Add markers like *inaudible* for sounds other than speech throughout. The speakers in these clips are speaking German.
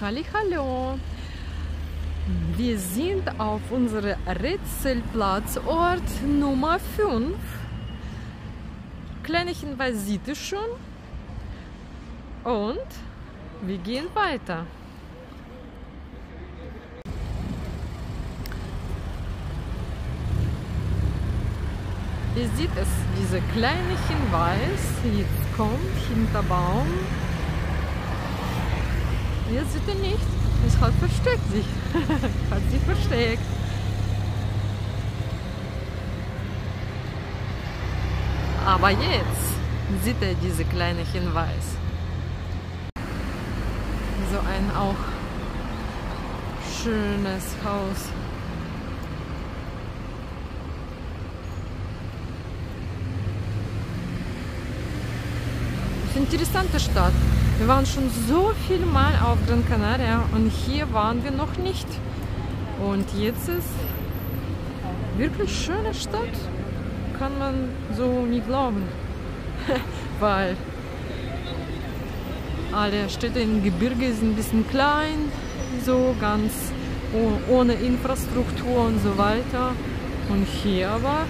Hallo. Wir sind auf unserem Rätselplatzort Nummer 5. Kleiner Hinweis sieht ihr schon. Und wir gehen weiter. Ihr seht es, dieser kleine Hinweis, jetzt kommt hinter Baum. Jetzt sieht er nicht, es hat versteckt sich, hat sich versteckt. Aber jetzt sieht er diese kleine Hinweis. So ein auch schönes Haus. interessante Stadt. Wir waren schon so viel Mal auf Gran Canaria und hier waren wir noch nicht. Und jetzt ist wirklich schöne Stadt. Kann man so nie glauben. *laughs* Weil alle Städte im Gebirge sind ein bisschen klein, so ganz ohne Infrastruktur und so weiter. Und hier aber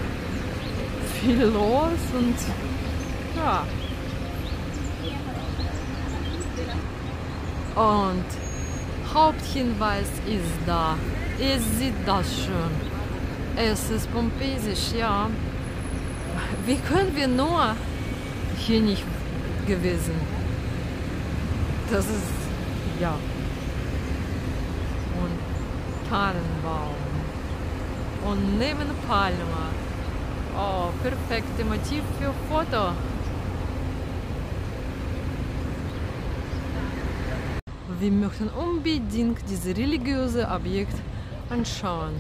viel los und ja, Und Haupthinweis ist da. Ihr seht das schon. Es ist pompesisch, ja. Wie können wir nur hier nicht gewesen? Das ist, ja. Und Tannenbaum. Und neben Palme. Oh, perfekte Motiv für Foto. Wir möchten unbedingt dieses religiöse Objekt anschauen.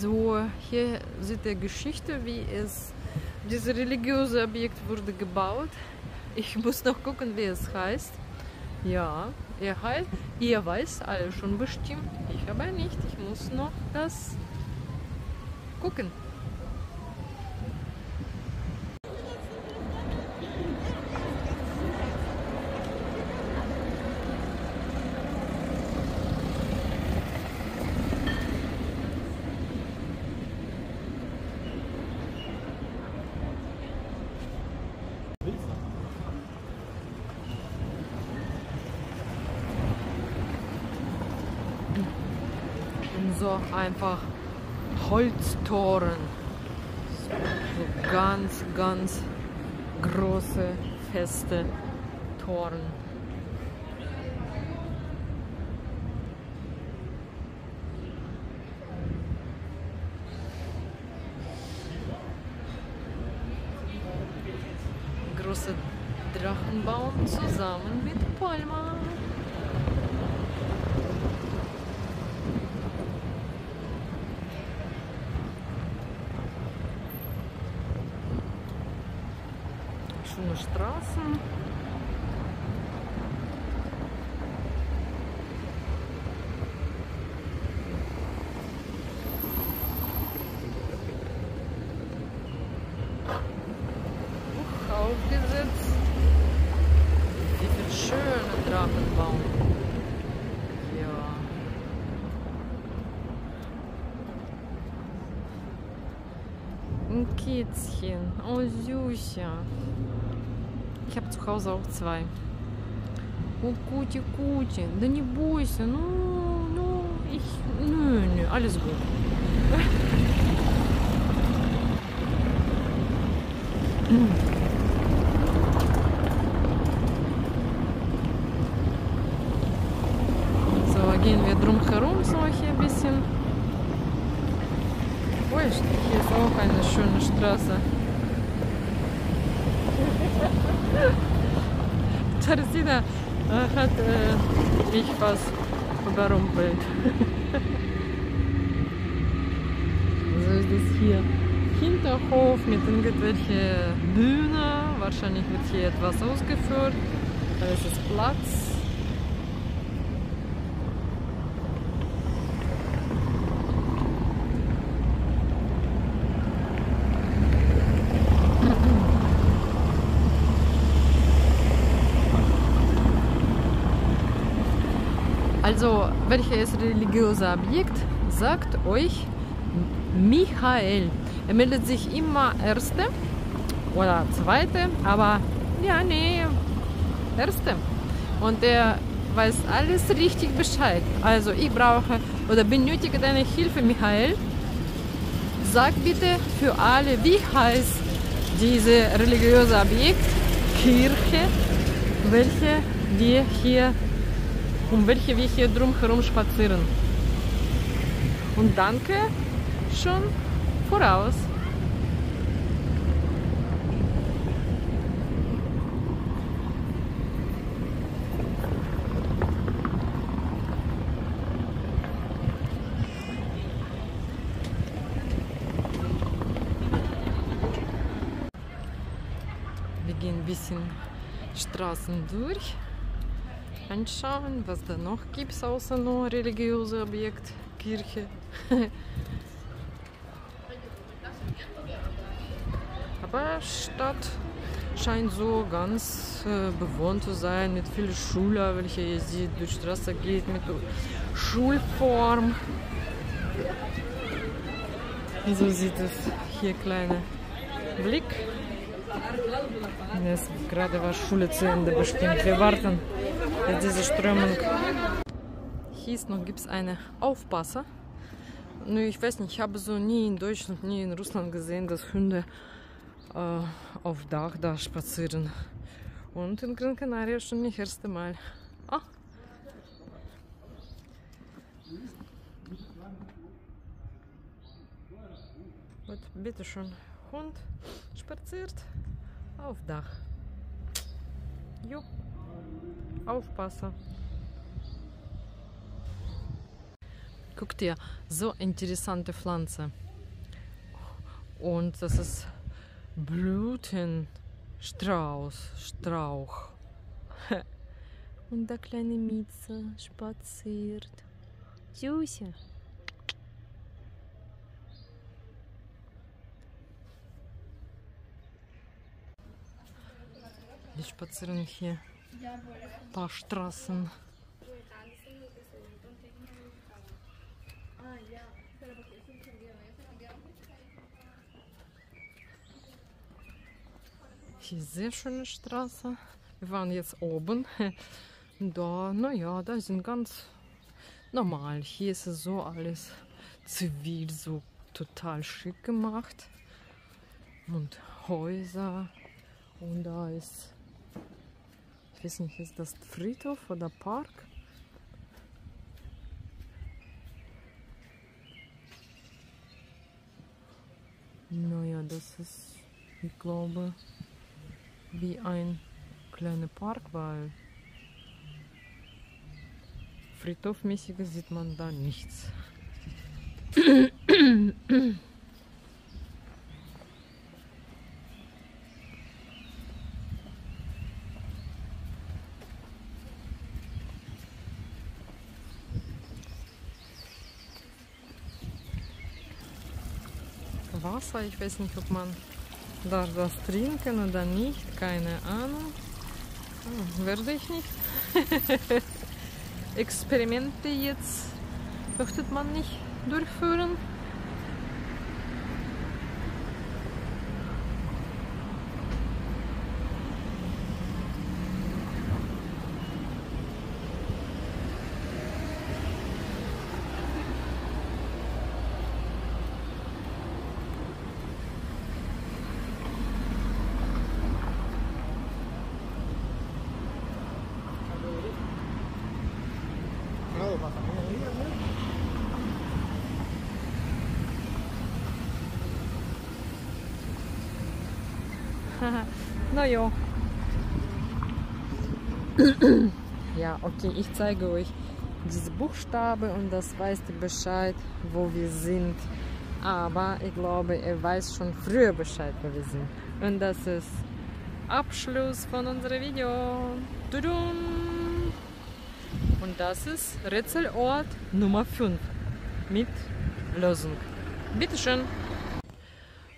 So, hier sieht ihr Geschichte, wie es dieses religiöse Objekt wurde gebaut. Ich muss noch gucken, wie es heißt. Ja, er heißt, ihr weiß alle schon bestimmt. Ich aber nicht. Ich muss noch das gucken. So einfach Holztoren. So ganz, ganz große, feste Toren. Große Drachenbaum zusammen mit Palma. Ein Kätzchen. Oh, Süße. Ich habe zu Hause auch zwei. Oh, Kuti, Kuti, да не бойся, ну, ну, ich, nö, nö, alles gut. So, gehen wir drum herum, so hier ein bisschen. Ой, ist auch eine schöne Straße. *laughs* Teresina äh, hat äh, mich was überrumpelt. *laughs* so ist das hier. Hinterhof mit irgendwelche Bühne. Wahrscheinlich wird hier etwas ausgeführt. Da ist es Platz. Also, welches religiöse Objekt sagt euch Michael? Er meldet sich immer Erste oder Zweite, aber ja, nee, Erste. Und er weiß alles richtig Bescheid. Also, ich brauche oder benötige deine Hilfe, Michael. Sag bitte für alle, wie heißt diese religiöse Objekt, Kirche, welche wir hier um welche wir hier drum herum spazieren. Und danke schon voraus. Wir gehen ein bisschen Straßen durch anschauen, was da noch gibt, außer nur religiöse Objekt, Kirche. *laughs* Aber Stadt scheint so ganz äh, bewohnt zu sein mit vielen Schülern, welche seht, durch die Straße geht mit Schulform. So sieht es hier kleiner Blick. Nes gerade war Schule in der bestimmt. Wir warten auf diese Strömung. Hier ist noch gibt's eine Aufpasser. Nur ich weiß nicht, ich habe so nie in Deutschland, nie in Russland gesehen, dass Hunde äh, auf Dach da spazieren. Und in Gran Canaria schon nicht das erste Mal. Ah. Und bitteschön. Hund spaziert auf Dach. Jo. Aufpassen. Guck dir, so interessante Pflanze. Und das ist Blütenstrauß, Strauch. *laughs* Und der kleine Mieze spaziert. Süße. Wir spazieren hier ein paar Straßen. Hier sehr schöne Straße. Wir waren jetzt oben. Da, naja, da sind ganz normal. Hier ist es so alles zivil, so total schick gemacht. Und Häuser. Und da ist ich weiß nicht, ist das Friedhof oder Park? Naja, das ist, ich glaube, wie ein kleiner Park, weil friedhofmäßig sieht man da nichts. Wasser. Ich weiß nicht, ob man darf das trinken oder nicht. Keine Ahnung. Oh, werde ich nicht. *laughs* Experimente jetzt möchte man nicht durchführen. *laughs* naja. Ja, okay, ich zeige euch diese Buchstabe und das weiß ihr Bescheid, wo wir sind. Aber ich glaube, er weiß schon früher Bescheid, wo wir sind. Und das ist Abschluss von unserem Video. Und das ist Rätselort Nummer 5 mit Lösung. Bitteschön!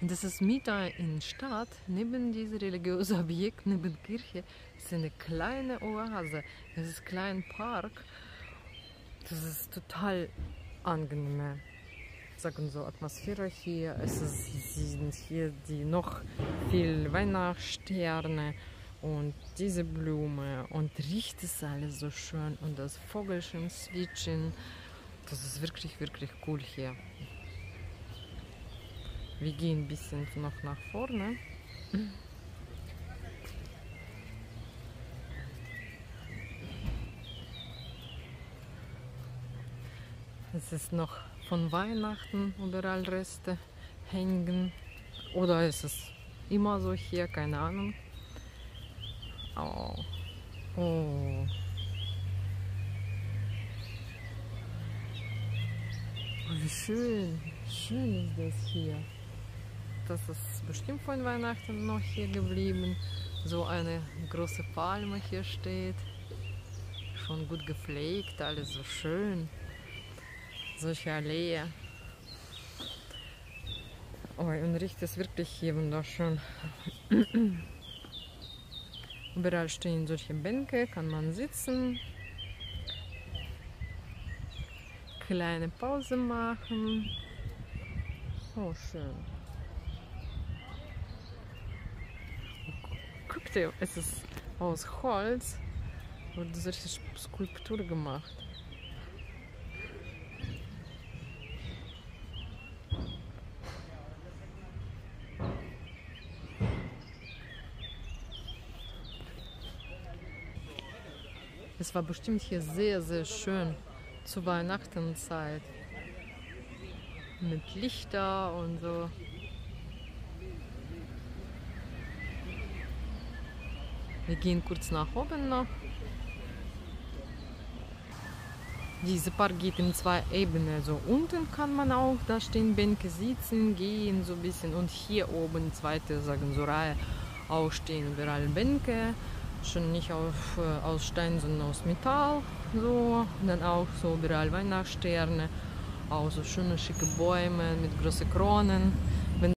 Das ist mitten in der Stadt, neben diesem religiösen Objekt, neben der Kirche, ist eine kleine Oase. Es ist ein kleiner Park. Das ist total angenehm. Sagen so Atmosphäre hier. Es sind hier die noch viel Weihnachtssterne und diese Blume und riecht es alles so schön und das Vogelchen zwitschern. Das ist wirklich, wirklich cool hier. Wir gehen ein bisschen noch nach vorne. Es ist noch von Weihnachten überall Reste hängen. Oder ist es immer so hier? Keine Ahnung. Oh. Oh. Wie schön. Schön ist das hier das ist bestimmt von Weihnachten noch hier geblieben. So eine große Palme hier steht. Schon gut gepflegt, alles so schön. Solche Allee. Oh, und riecht es wirklich hier wunderschön. *clears throat* Überall stehen solche Bänke, kann man sitzen. Kleine Pause machen. Oh, schön. Dir, es ist aus Holz wurde solche Skulptur gemacht. Es war bestimmt hier sehr, sehr schön zur Weihnachtenzeit. Mit Lichter und so. Wir gehen kurz nach oben noch. Diese Park geht in zwei Ebenen. So unten kann man auch, da stehen Bänke sitzen, gehen so ein bisschen und hier oben, zweite, sagen so Reihe, auch stehen überall Bänke. Schon nicht auf, äh, aus Stein, sondern aus Metall. So. Und dann auch so überall Weihnachtssterne, auch so schöne schicke Bäume mit großen Kronen.